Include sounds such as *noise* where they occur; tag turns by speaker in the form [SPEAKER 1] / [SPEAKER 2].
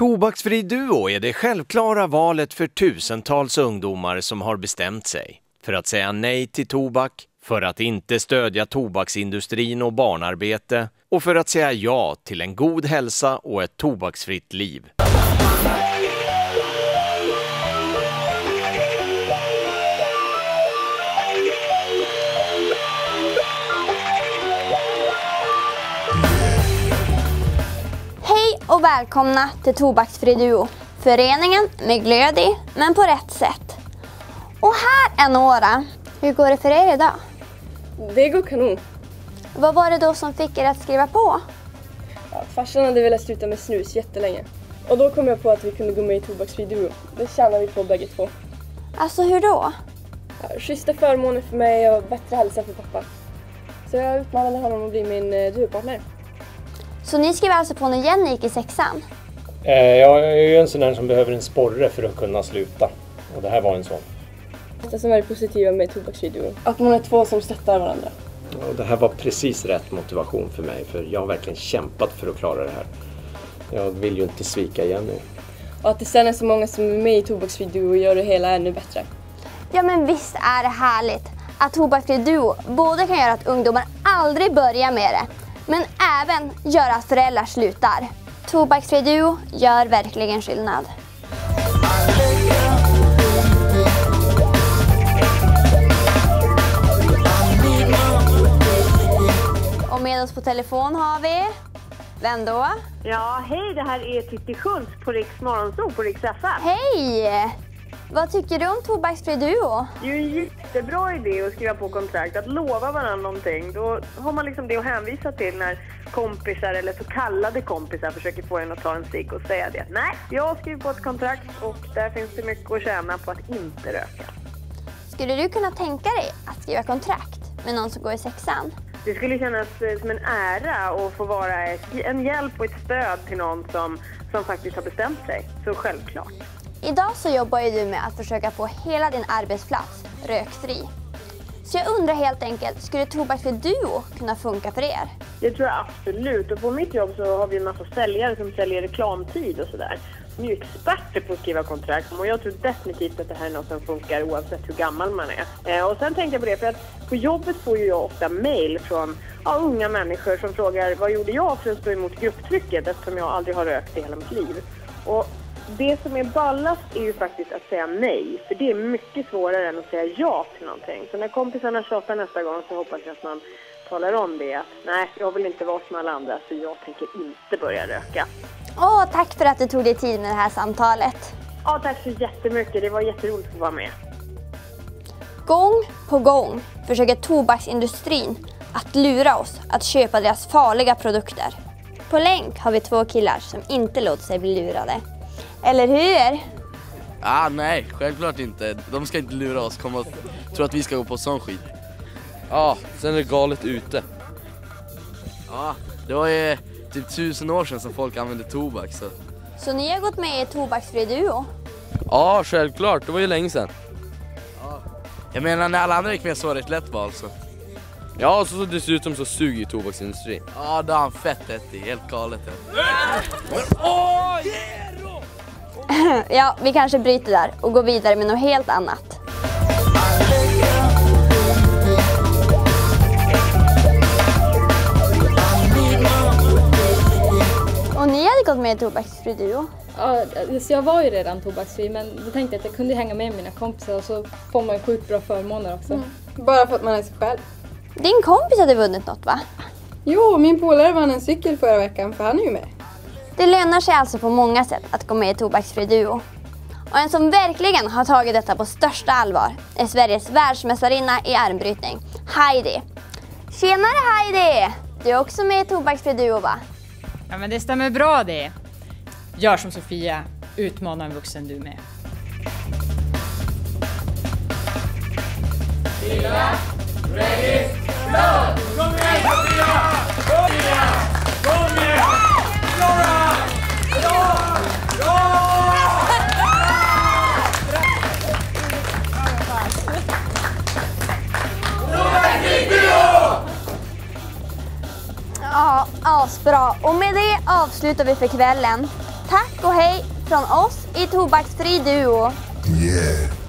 [SPEAKER 1] Tobaksfri Duo är det självklara valet för tusentals ungdomar som har bestämt sig för att säga nej till tobak, för att inte stödja tobaksindustrin och barnarbete och för att säga ja till en god hälsa och ett tobaksfritt liv.
[SPEAKER 2] Och välkomna till Tobaksfri Duo. Föreningen med glöd i, men på rätt sätt. Och här är några. Hur går det för er idag?
[SPEAKER 3] Det går kanon.
[SPEAKER 2] Vad var det då som fick er att skriva på?
[SPEAKER 3] Ja, farsan hade velat sluta med snus jättelänge. Och då kom jag på att vi kunde gå med i Tobaksfri Duo. Det tjänar vi på bägge två.
[SPEAKER 2] Alltså hur då?
[SPEAKER 3] Ja, schyssta förmåner för mig och bättre hälsa för pappa. Så jag utmanade honom att bli min eh, duopartner.
[SPEAKER 2] Så ni skrev alltså på när Jenny gick i sexan?
[SPEAKER 4] Eh, Jag är ju en sån där som behöver en sporre för att kunna sluta. Och det här var en sån.
[SPEAKER 3] Det som är det positiva med Tobaksfri Duo. Att man är två som stöttar varandra.
[SPEAKER 4] Och det här var precis rätt motivation för mig. För jag har verkligen kämpat för att klara det här. Jag vill ju inte svika Jenny.
[SPEAKER 3] Och att det sen är så många som är med i Tobaksfri Duo gör det hela ännu bättre.
[SPEAKER 2] Ja men visst är det härligt att Tobaksfri Duo både kan göra att ungdomar aldrig börjar med det, men även göra att föräldrar slutar. Tobaksfri Duo gör verkligen skillnad. Och med oss på telefon har vi... Vem då?
[SPEAKER 5] Ja, hej, det här är Titti Schultz på Riks Morgonzoo på Riks FM.
[SPEAKER 2] Hej! Vad tycker du om Tobaksfri Duo?
[SPEAKER 5] Det är ju en jättebra idé att skriva på kontrakt, att lova varandra någonting. Då har man liksom det att hänvisa till när kompisar eller så kallade kompisar försöker få en att ta en cigg och säga det. Nej, jag har skrivit på ett kontrakt och där finns det mycket att tjäna på att inte röka.
[SPEAKER 2] Skulle du kunna tänka dig att skriva kontrakt med någon som går i sexan?
[SPEAKER 5] Det skulle kännas eh, som en ära att få vara en hjälp och ett stöd till någon som, som faktiskt har bestämt sig. Så självklart.
[SPEAKER 2] Idag så jobbar ju du med att försöka få hela din arbetsplats rökfri. Så jag undrar helt enkelt, skulle Tobaksfri Duo kunna funka för er?
[SPEAKER 5] Det tror jag absolut. Och på mitt jobb så har vi en massa säljare som säljer reklamtid och sådär. De är ju experter på att skriva kontrakt och jag tror definitivt att det här är något som funkar oavsett hur gammal man är. Eh, och sen tänkte jag på det, för att på jobbet får ju jag ofta mail från ja, unga människor som frågar vad gjorde jag för att stå emot grupptrycket eftersom jag aldrig har rökt i hela mitt liv. Och det som är ballast är ju faktiskt att säga nej, för det är mycket svårare än att säga ja till någonting. Så när kompisarna tjatar nästa gång så hoppas jag att man talar om det att nej, jag vill inte vara som alla andra så jag tänker inte börja röka.
[SPEAKER 2] Åh, tack för att du tog dig tid med det här samtalet.
[SPEAKER 5] Ja, tack så jättemycket. Det var jätteroligt att vara med.
[SPEAKER 2] Gång på gång försöker tobaksindustrin att lura oss att köpa deras farliga produkter. På länk har vi två killar som inte låter sig bli lurade. Eller hur?
[SPEAKER 6] Ah, nej, självklart inte. De ska inte lura oss, komma och tro att vi ska gå på sån skit.
[SPEAKER 7] Ja, sen är det galet ute.
[SPEAKER 6] Ja, det var ju typ tusen år sedan som folk använde tobak så.
[SPEAKER 2] Så ni har gått med i Tobaksfri Duo?
[SPEAKER 7] Ja, självklart. Det var ju länge sedan.
[SPEAKER 6] Jag menar när alla andra gick med så var det ett lätt val så.
[SPEAKER 7] Ja, och så dessutom så suger tobaksindustrin.
[SPEAKER 6] Ja, det har han fett rätt i. Helt galet. *laughs*
[SPEAKER 2] Ja, vi kanske bryter där och går vidare med något helt annat. Och ni hade gått med i Tobaksfri Duo?
[SPEAKER 8] Ja, så jag var ju redan tobaksfri men då tänkte jag att jag kunde hänga med mina kompisar och så får man ju sjukt bra förmåner också.
[SPEAKER 3] Bara för att man är sig själv.
[SPEAKER 2] Din kompis hade vunnit något va?
[SPEAKER 3] Jo, min polare vann en cykel förra veckan för han är ju med.
[SPEAKER 2] Det lönar sig alltså på många sätt att gå med i Tobaksfri Duo. Och en som verkligen har tagit detta på största allvar är Sveriges världsmästarinna i armbrytning, Heidi. Tjenare Heidi! Du är också med i Tobaksfri Duo va?
[SPEAKER 9] Ja men det stämmer bra det. Gör som Sofia, utmana en vuxen du med.
[SPEAKER 2] Ja, asbra. Och med det avslutar vi för kvällen. Tack och hej från oss i Tobaksfri Duo.
[SPEAKER 10] Yeah.